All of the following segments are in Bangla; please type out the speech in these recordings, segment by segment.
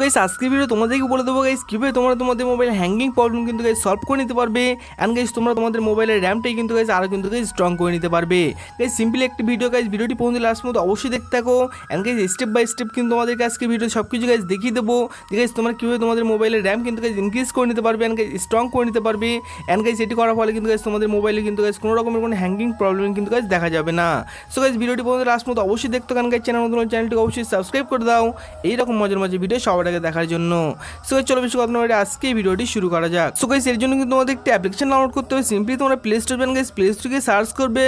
গাইস আজকের ভিডিও তোমাদেরকে বলে দেবো গাইস কীভাবে তোমরা তোমাদের মোবাইল হ্যাঙ্গিং প্রবলেম কিন্তু গাইস সলভ করে নিতে পারবে। অ্যান্ড গাইস তোমরা তোমাদের মোবাইলের র্যামটাই কিন্তু গাইস আরও কিন্তু গাইস স্ট্রং করে নিতে পারবে। গাইস সিম্পলি একটি ভিডিও গাইস ভিডিওটি পর্যন্ত লাস্ট মতো অবশ্যই দেখতে থাকো। And guys step by step কিন্তু তোমাদেরকে আজকে ভিডিও সব কিছু গাইস দেখিয়ে দেবো। যে গাইস তোমরা কীভাবে তোমাদের মোবাইলের র্যাম কিন্তু গাইস ইনক্রিজ করে নিতে পারবে অ্যান্ড গাইস স্ট্রং করে নিতে পারবে। অ্যান্ড গাইস এটি করার ফলে কিন্তু গাইস তোমাদের মোবাইলে কিন্তু গাইস কোনো রকমের কোনো হ্যাঙ্গিং প্রবলেম কিন্তু গাইস দেখা যাবে না। সো গাইস ভিডিওটি পর্যন্ত লাস্ট মতো অবশ্যই দেখতে কারণ গাইস চ্যানেল নতুন চ্যানেলটিকে অবশ্যই সাবস্ক্রাইব করে দাও। এইরকম মজার মজার ভিডিও সবার আগে দেখার জন্য। সো চলো বেশি কথা না বলে আজকে ভিডিওটি শুরু করা যাক। সো গাইস এর জন্য কিন্তু তোমাদের একটি অ্যাপ্লিকেশন ডাউনলোড করতে হবে। সিম্পলি তোমরা প্লে স্টোর পেন গাইস প্লে স্টোরে সার্চ করবে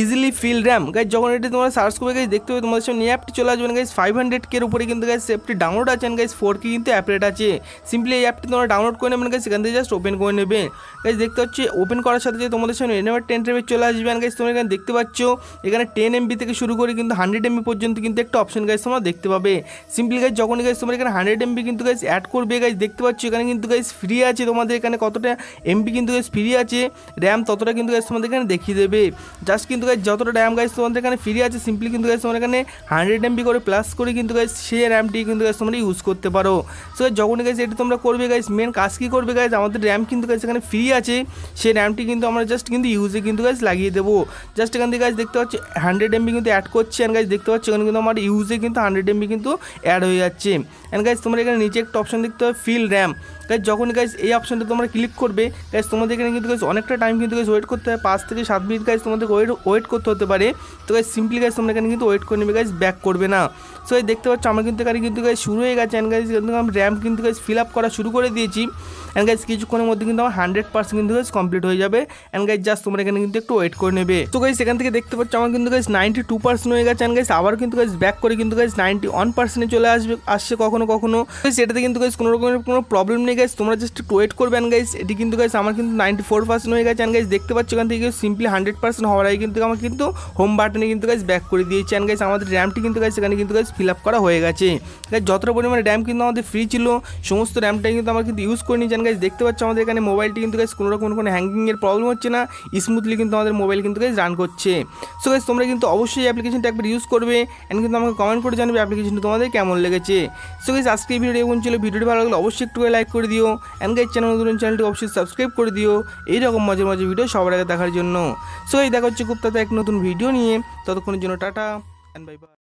ইজিলি ফিল র্যাম গাইজ যখন এটি তোমরা সার্চ করবে গাইজ দেখতে হবে তোমাদের সামনে অ্যাপটি চলে আসবে। গাইজ ফাইভ হান্ড্রেড কের উপরে কিন্তু গাইজ অ্যাপটি ডাউনলোড আছে। গাইজ ফোর কি কিন্তু অ্যাপরেট আছে। সিম্পলি এই অ্যাপটি তোমরা ডাউনলোড করে নেবেন। গাইজ সেখান থেকে জাস্ট ওপেন করে নেবে। গাইজ দেখতে পাচ্ছি ওপেন করার সাথে সাথে তোমাদের সামনে এনএভার টেন টেবিল চলে আসবে। গাইজ তোমরা এখানে দেখতে পাচ্ছ, এখানে টেন এমবি থেকে শুরু করে কিন্তু হান্ড্রেড এমবি পর্যন্ত কিন্তু একটা অপশন গাইজ তোমরা দেখতে পাবে। সিম্পলি গাইজ যখন গাইজ তোমরা এখানে হান্ড্রেড এমবি কিন্তু গাইজ অ্যাড করবে গাইজ দেখতে পাচ্ছ এখানে কিন্তু গাইজ ফ্রি আছে তোমাদের এখানে কতটা এমবি কিন্তু গাইজ ফ্রি আছে র্যাম ততটা কিন্তু গাইজ তোমাদের এখানে দেখিয়ে দেবে জাস্ট কিন্তু গাইজ যতটা র্যাম গাইজ তোমাদের এখানে ফ্রি আছে সিম্পলি কিন্তু গাইজ তোমার এখানে হান্ড্রেড এমবি করে প্লাস করে কিন্তু গাইজ সেই র্যামটি কিন্তু গাইজ তোমরা ইউজ করতে পারো সো যখনই গাইজ এটি তোমরা করবে গাইজ মেন কাজ কী করবে গাইজ আমাদের র্যাম কিন্তু গাইজ এখানে ফ্রি আছে সেই র্যামটি কিন্তু আমরা জাস্ট কিন্তু ইউজে কিন্তু গাইজ লাগিয়ে দেবো জাস্ট এখান থেকে গাইজ দেখতে পাচ্ছি হান্ড্রেড এমবি কিন্তু অ্যাড করছে অ্যান্ড গাইজ দেখতে পাচ্ছি এখানে কিন্তু আমার ইউজে কিন্তু হান্ড্রেড এমবি কিন্তু অ্যাড হয়ে যাচ্ছে অ্যান্ড গাইজ তোমরা এখানে নিচে একটা অপশন দেখতে হবে ফিল র্যাম গাইজ যখন গাইজ এই অপশনটা তোমরা ক্লিক করবে গাইজ তোমাদের এখানে কিন্তু গাইজ অনেকটা টাইম কিন্তু গাইজ ওয়েট করতে হয় পাঁচ থেকে সাত মিনিট গাইজ তোমাদের ওয়েট ওয়েট করতে হতে পারে। তো গাইজ সিম্পলি গাইজ তোমরা এখানে কিন্তু ওয়েট করে নেবে গাইজ ব্যাক করবে না। সো এই দেখতে পাচ্ছ, আমার কিন্তু এখানে কিন্তু গাইজ শুরু হয়ে গেছে অ্যান্ড গাইজ কিন্তু আমি র্যাম কিন্তু গাইজ ফিল আপ করা শুরু করে দিয়েছি। অ্যান্ড গাইজ কিছুক্ষণের মধ্যে কিন্তু আমার হান্ড্রেড পার্সেন্ট কিন্তু গাইজ কমপ্লিট হয়ে যাবে। অ্যান্ড গাইজ জাস্ট তোমরা এখানে কিন্তু একটু ওয়েট করে নেবে। তো গাইজ এখান থেকে দেখতে পাচ্ছ, আমার কিন্তু গাইজ নাইনটি টু পার্সেন্ট হয়ে গেছে। অ্যান্ড গাইজ আবার কিন্তু গাইজ ব্যাক করে কিন্তু গাইজ নাইনটি ওয়ান পার্সেন্টে চলে আসবে, আসছে কখনো কখনো। সেটাতে কিন্তু গাইজ কোনো রকমের কোনো প্রবলেম নেই গাইজ তোমরা জাস্ট একটু ওয়েট করবেন গাইজ এটি কিন্তু গাইজ আমার কিন্তু নাইনটি ফোর পার্সেন্ট হয়ে গেছে। অ্যান্ড গাইজ দেখতে পাচ্ছ এখান থেকে সিম্পলি হান্ড্রেড পার্সেন্ট হওয়ার আগে কিন্তু আমার কিন্তু হোম বাটনে কিন্তু গাইজ ব্যাক করে দিয়েছে। অ্যান্ড গাইজ আমাদের র্যামটি কিন্তু গাইজ সেখানে কিন্তু গাইজ ফিল আপ করা হয়ে গেছে। গাইজ যতটা পরিমাণে র্যাম কিন্তু আমাদের ফ্রি ছিল, সমস্ত র্যামটাই কিন্তু আমার কিন্তু ইউজ করে নিয়েছেন গাইজ দেখতে পাচ্ছ আমাদের এখানে মোবাইলটি কিন্তু গাইজ কোনো রকম কোনো হ্যাঙ্গিংয়ের প্রবলেম হচ্ছে না। স্মুথলি কিন্তু আমাদের মোবাইল কিন্তু গাইজ রান করছে। সো গাইজ তোমরা কিন্তু অবশ্যই অ্যাপ্লিকেশনটা একবার ইউজ করবে। অ্যান্ড কিন্তু আমাকে কমেন্ট করে জানবে অ্যাপ্লিকেশনটা তোমাদের কেমন লেগেছে। সো গাইজ আজকে এই ভিডিও এমন ছিল ভিডিওটি ভালো লাগলে অবশ্যই একটু লাইক করে দিও। অ্যান্ড গাইজ চ্যানেল নতুন চ্যানেলটি অবশ্যই সাবস্ক্রাইব করে দিও। এইরকম মজার মজার ভিডিও সবার আগে দেখার জন্য। সো এই দেখা হচ্ছে খুব তাতে এক নতুন ভিডিও নিয়ে। ততক্ষণের জন্য টাটা অ্যান্ড বাই বাই